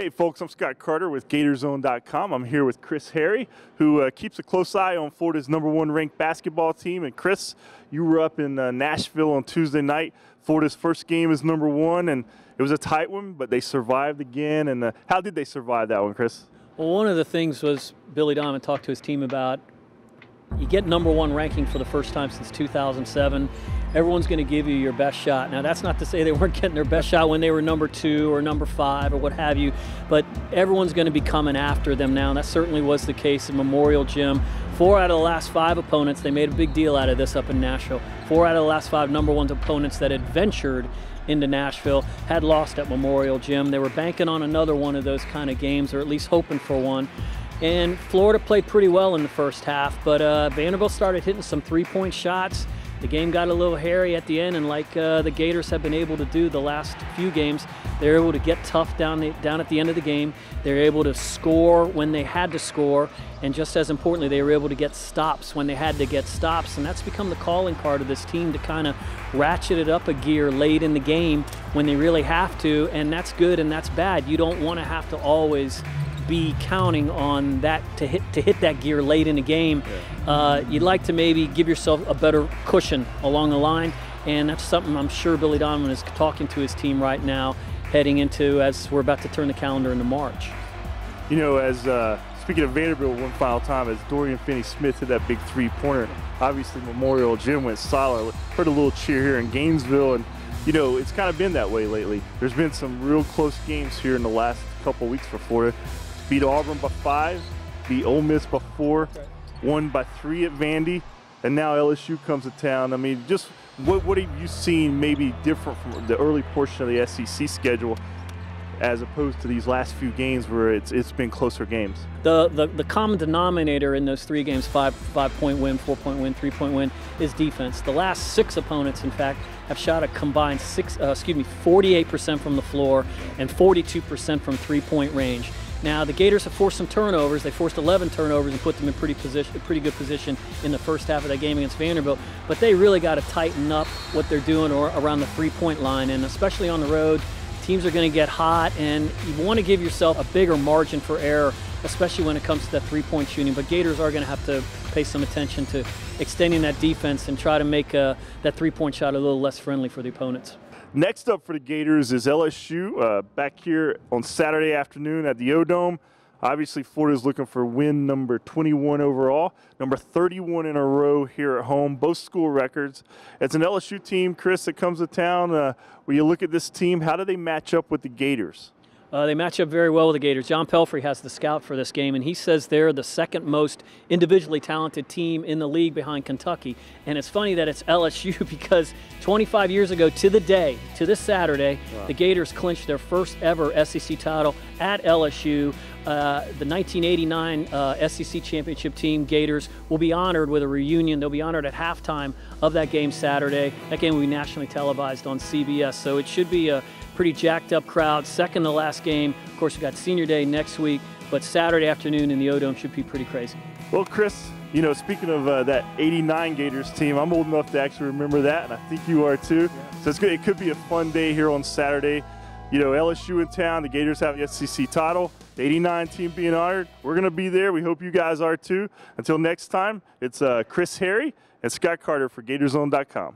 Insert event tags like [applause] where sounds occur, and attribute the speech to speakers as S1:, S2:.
S1: Hey, folks, I'm Scott Carter with Gatorzone.com. I'm here with Chris Harry, who uh, keeps a close eye on Florida's number one ranked basketball team. And Chris, you were up in uh, Nashville on Tuesday night. Florida's first game is number one, and it was a tight one, but they survived again. And uh, how did they survive that one, Chris?
S2: Well, one of the things was Billy Donovan talked to his team about you get number one ranking for the first time since 2007. Everyone's going to give you your best shot. Now, that's not to say they weren't getting their best shot when they were number two or number five or what have you, but everyone's going to be coming after them now. And that certainly was the case in Memorial Gym. Four out of the last five opponents, they made a big deal out of this up in Nashville. Four out of the last five number one opponents that had ventured into Nashville had lost at Memorial Gym. They were banking on another one of those kind of games, or at least hoping for one. And Florida played pretty well in the first half, but uh, Vanderbilt started hitting some three-point shots. The game got a little hairy at the end, and like uh, the Gators have been able to do the last few games, they're able to get tough down, the, down at the end of the game. They're able to score when they had to score, and just as importantly, they were able to get stops when they had to get stops, and that's become the calling card of this team to kind of ratchet it up a gear late in the game when they really have to, and that's good and that's bad. You don't want to have to always be counting on that to hit to hit that gear late in the game. Yeah. Uh, you'd like to maybe give yourself a better cushion along the line, and that's something I'm sure Billy Donovan is talking to his team right now, heading into as we're about to turn the calendar into March.
S1: You know, as uh, speaking of Vanderbilt, one final time, as Dorian Finney-Smith hit that big three-pointer, obviously Memorial Gym went solid. Heard a little cheer here in Gainesville, and you know, it's kind of been that way lately. There's been some real close games here in the last couple weeks for Florida beat Auburn by five, beat Ole Miss by four, won by three at Vandy, and now LSU comes to town. I mean, just what, what have you seen maybe different from the early portion of the SEC schedule as opposed to these last few games where it's it's been closer games.
S2: The the, the common denominator in those three games, five five point win, four point win, three point win, is defense. The last six opponents, in fact, have shot a combined six, uh, excuse me, 48% from the floor and 42% from three point range. Now the Gators have forced some turnovers. They forced 11 turnovers and put them in pretty position, a pretty good position in the first half of that game against Vanderbilt. But they really got to tighten up what they're doing or around the three-point line, and especially on the road, teams are going to get hot, and you want to give yourself a bigger margin for error, especially when it comes to that three-point shooting. But Gators are going to have to pay some attention to extending that defense and try to make uh, that three-point shot a little less friendly for the opponents.
S1: Next up for the Gators is LSU uh, back here on Saturday afternoon at the O-Dome. Obviously, Florida's looking for win number 21 overall, number 31 in a row here at home, both school records. It's an LSU team, Chris, that comes to town. Uh, when you look at this team, how do they match up with the Gators?
S2: Uh, they match up very well with the Gators. John Pelphrey has the scout for this game, and he says they're the second most individually talented team in the league behind Kentucky. And it's funny that it's [laughs] LSU because 25 years ago to the day, to this Saturday, wow. the Gators clinched their first ever SEC title at LSU. Uh, the 1989 uh, SEC championship team, Gators, will be honored with a reunion. They'll be honored at halftime of that game Saturday. That game will be nationally televised on CBS, so it should be a pretty jacked up crowd. Second to last game. Of course, we've got senior day next week, but Saturday afternoon in the O-Dome should be pretty crazy.
S1: Well, Chris, you know, speaking of uh, that 89 Gators team, I'm old enough to actually remember that, and I think you are too. Yeah. So it's good. It could be a fun day here on Saturday. You know, LSU in town, the Gators have the SEC title, the 89 team being honored. We're going to be there. We hope you guys are too. Until next time, it's uh, Chris Harry and Scott Carter for Gatorzone.com.